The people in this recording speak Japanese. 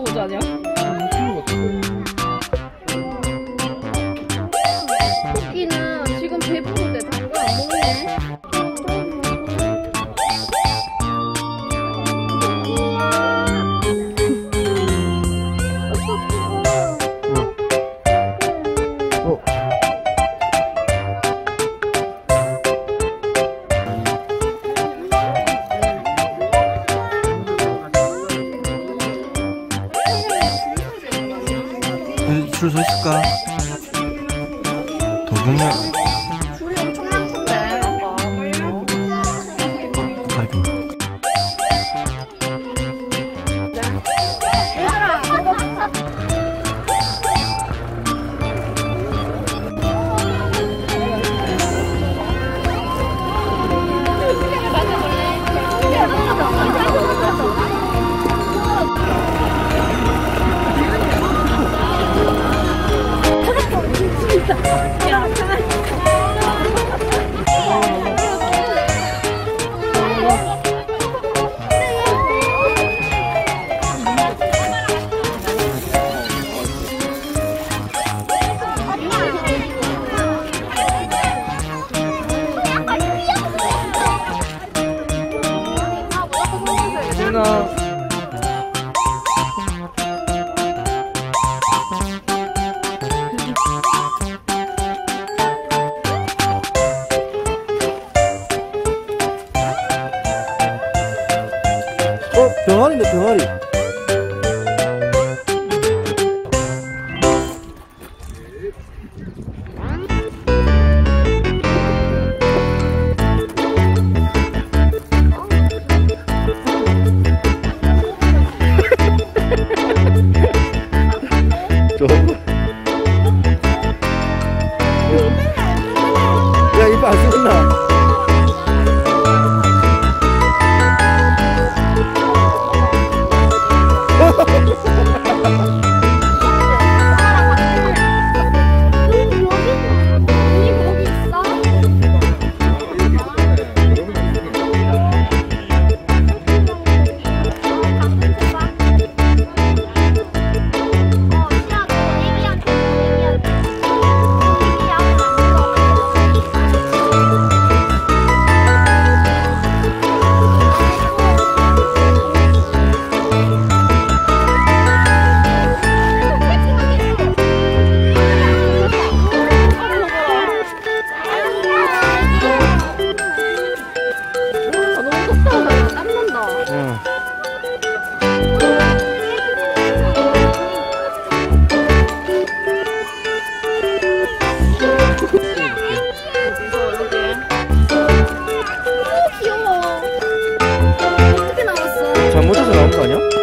不抓僵 줄 서 있을까? 도경이야. ふわりだふわり 아니야?